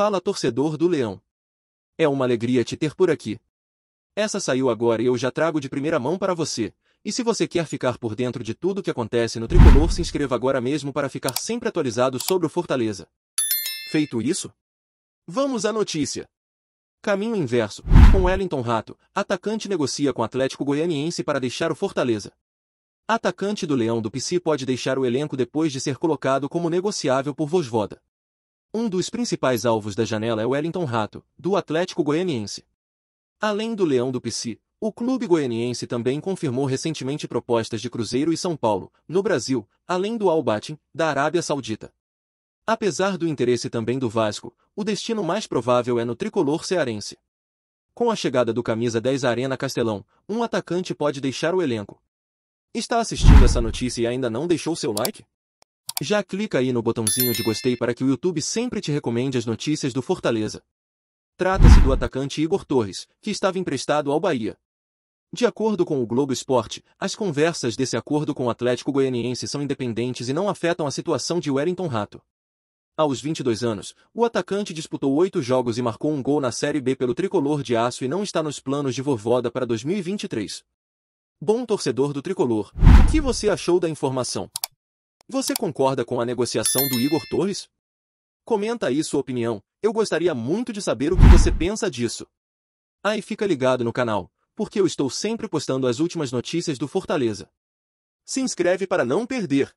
Fala torcedor do Leão. É uma alegria te ter por aqui. Essa saiu agora e eu já trago de primeira mão para você. E se você quer ficar por dentro de tudo o que acontece no Tricolor se inscreva agora mesmo para ficar sempre atualizado sobre o Fortaleza. Feito isso? Vamos à notícia. Caminho inverso. Com Wellington Rato, atacante negocia com Atlético Goianiense para deixar o Fortaleza. Atacante do Leão do PC pode deixar o elenco depois de ser colocado como negociável por Vosvoda. Um dos principais alvos da janela é Wellington Rato, do Atlético Goianiense. Além do Leão do PC, o clube goianiense também confirmou recentemente propostas de Cruzeiro e São Paulo, no Brasil, além do Al-Batin, da Arábia Saudita. Apesar do interesse também do Vasco, o destino mais provável é no tricolor cearense. Com a chegada do camisa 10 à Arena Castelão, um atacante pode deixar o elenco. Está assistindo essa notícia e ainda não deixou seu like? Já clica aí no botãozinho de gostei para que o YouTube sempre te recomende as notícias do Fortaleza. Trata-se do atacante Igor Torres, que estava emprestado ao Bahia. De acordo com o Globo Esporte, as conversas desse acordo com o Atlético Goianiense são independentes e não afetam a situação de Wellington Rato. Aos 22 anos, o atacante disputou oito jogos e marcou um gol na Série B pelo tricolor de aço e não está nos planos de Vovoda para 2023. Bom torcedor do tricolor, o que você achou da informação? Você concorda com a negociação do Igor Torres? Comenta aí sua opinião, eu gostaria muito de saber o que você pensa disso. Ah, e fica ligado no canal, porque eu estou sempre postando as últimas notícias do Fortaleza. Se inscreve para não perder.